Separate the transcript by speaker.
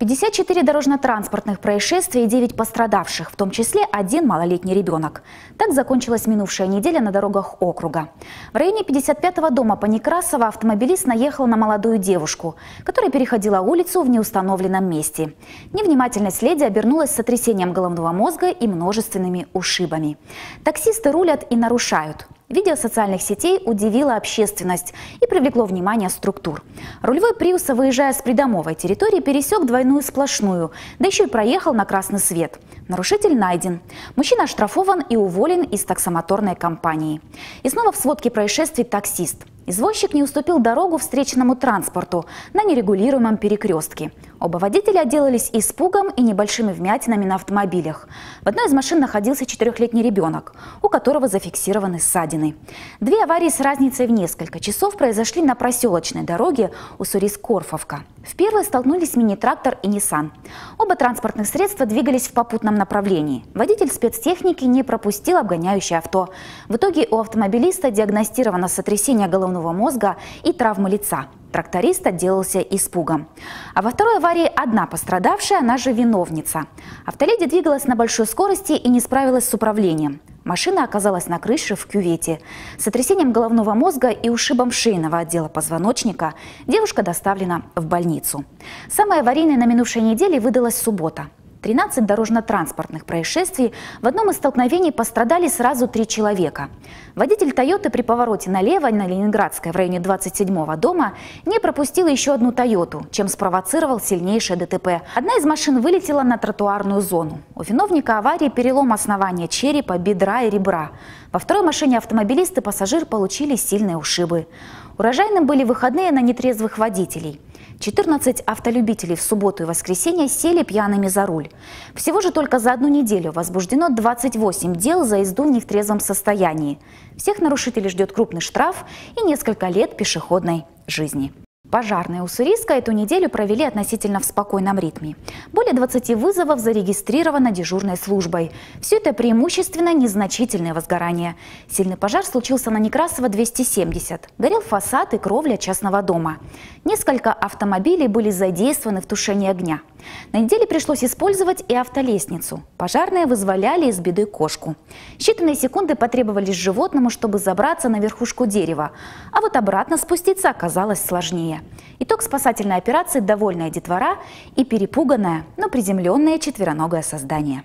Speaker 1: 54 дорожно-транспортных происшествия и 9 пострадавших, в том числе один малолетний ребенок. Так закончилась минувшая неделя на дорогах округа. В районе 55-го дома по Некрасово автомобилист наехал на молодую девушку, которая переходила улицу в неустановленном месте. Невнимательность леди обернулась сотрясением головного мозга и множественными ушибами. Таксисты рулят и нарушают. Видео социальных сетей удивило общественность и привлекло внимание структур. Рулевой Приуса, выезжая с придомовой территории, пересек двойную сплошную, да еще и проехал на красный свет. Нарушитель найден. Мужчина оштрафован и уволен из таксомоторной компании. И снова в сводке происшествий таксист. Извозчик не уступил дорогу встречному транспорту на нерегулируемом перекрестке. Оба водителя отделались испугом и небольшими вмятинами на автомобилях. В одной из машин находился четырехлетний ребенок, у которого зафиксированы ссадины. Две аварии с разницей в несколько часов произошли на проселочной дороге Уссурийск-Корфовка. В первой столкнулись мини-трактор и Nissan. Оба транспортных средства двигались в попутном направлении. Водитель спецтехники не пропустил обгоняющее авто. В итоге у автомобилиста диагностировано сотрясение головного мозга и травмы лица. Тракторист отделался испугом. А во второй аварии одна пострадавшая, она же виновница. Автоледи двигалась на большой скорости и не справилась с управлением. Машина оказалась на крыше в кювете. С сотрясением головного мозга и ушибом шейного отдела позвоночника девушка доставлена в больницу. Самой аварийной на минувшей неделе выдалась суббота. 13 дорожно-транспортных происшествий, в одном из столкновений пострадали сразу три человека. Водитель «Тойоты» при повороте налево на Ленинградской в районе 27-го дома не пропустил еще одну «Тойоту», чем спровоцировал сильнейшее ДТП. Одна из машин вылетела на тротуарную зону. У виновника аварии перелом основания черепа, бедра и ребра. Во второй машине автомобилист и пассажир получили сильные ушибы. Урожайным были выходные на нетрезвых водителей – 14 автолюбителей в субботу и воскресенье сели пьяными за руль. Всего же только за одну неделю возбуждено 28 дел за езду в трезвом состоянии. Всех нарушителей ждет крупный штраф и несколько лет пешеходной жизни. Пожарные Уссурийска эту неделю провели относительно в спокойном ритме. Более 20 вызовов зарегистрировано дежурной службой. Все это преимущественно незначительное возгорание. Сильный пожар случился на Некрасова 270. Горел фасад и кровля частного дома. Несколько автомобилей были задействованы в тушении огня. На неделе пришлось использовать и автолестницу. Пожарные вызволяли из беды кошку. Считанные секунды потребовались животному, чтобы забраться на верхушку дерева. А вот обратно спуститься оказалось сложнее. Итог спасательной операции – довольная детвора и перепуганное, но приземленное четвероногое создание.